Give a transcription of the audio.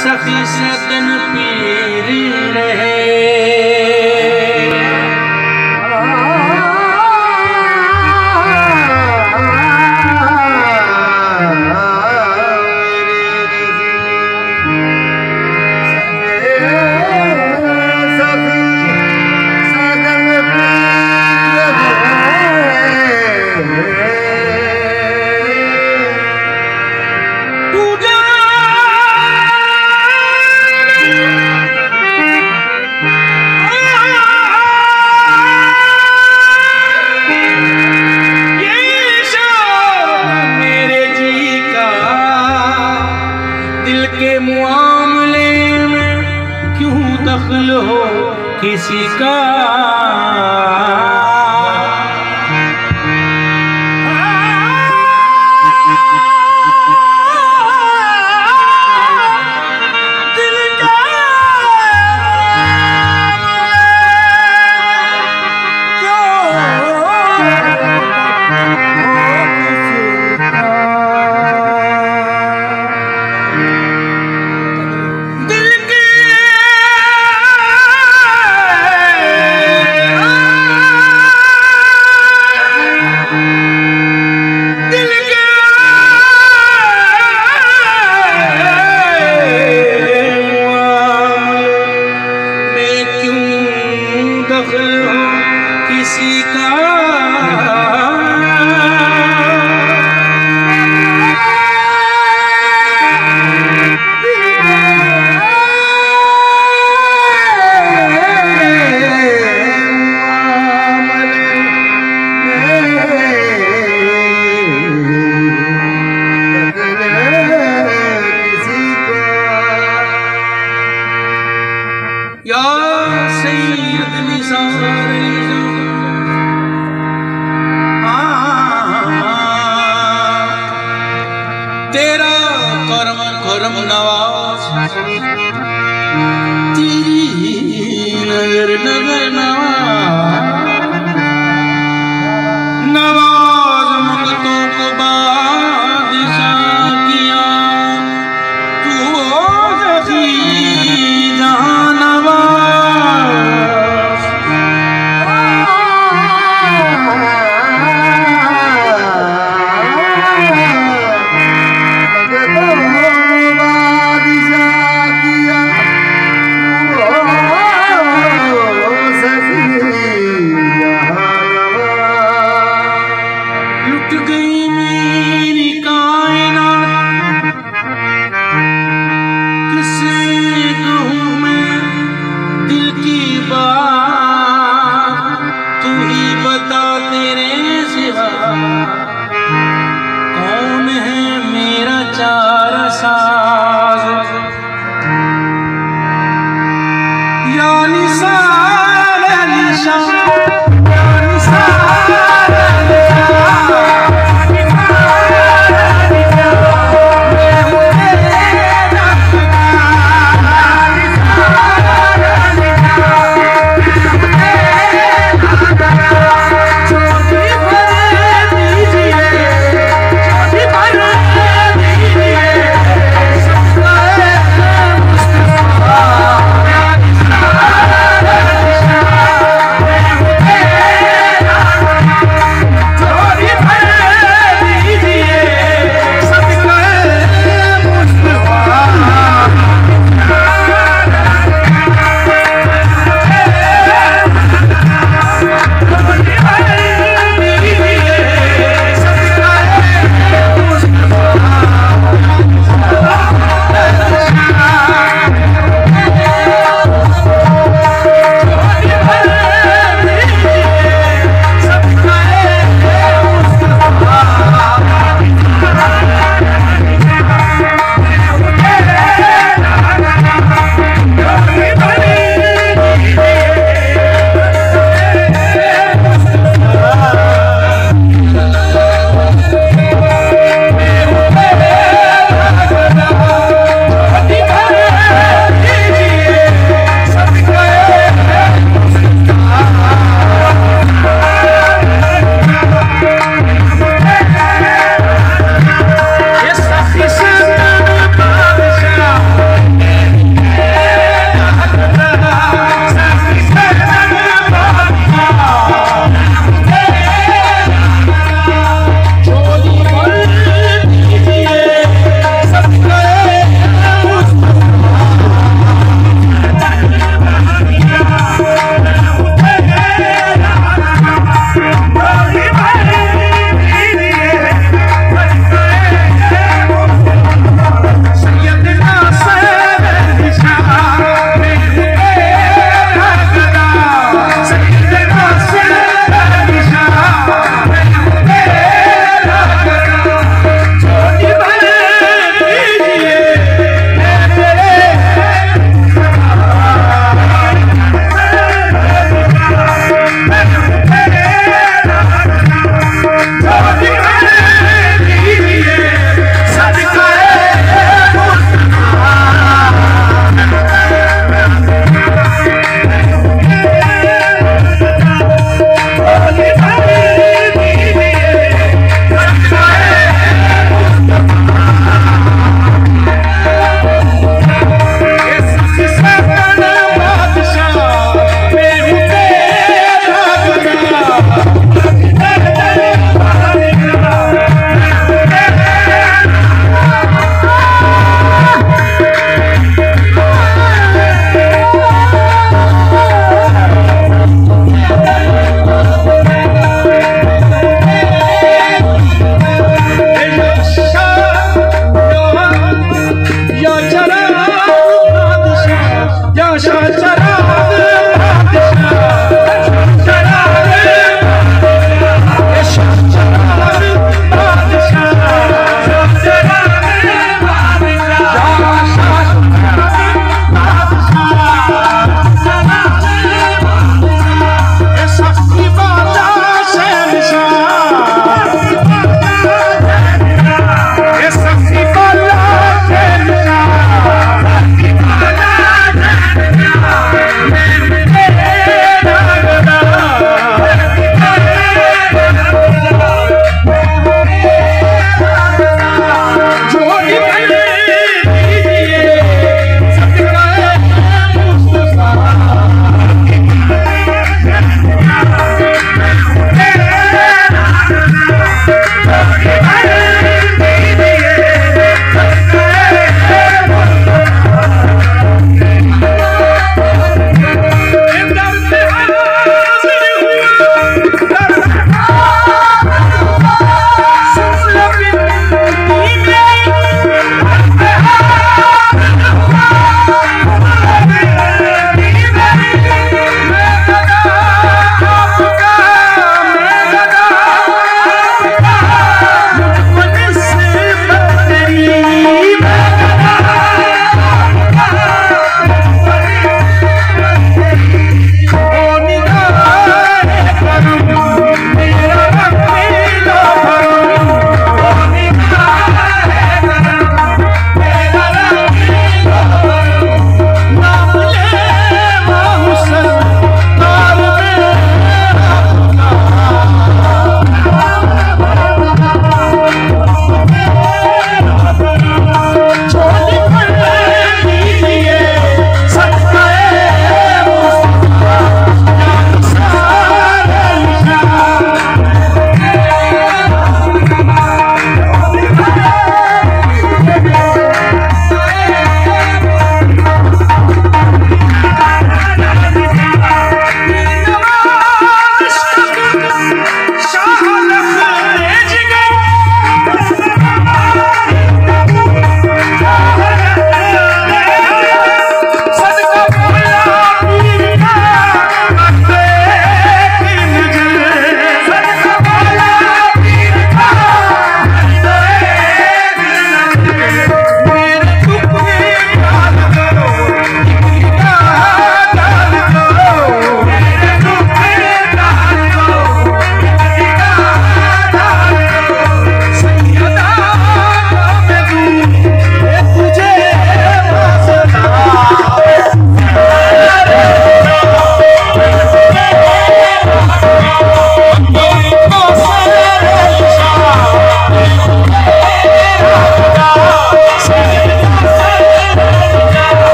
सखी सतन दिन पीरी रहे। तेरा कर्म कर्म नवाज़। तेरी नगर नगर ना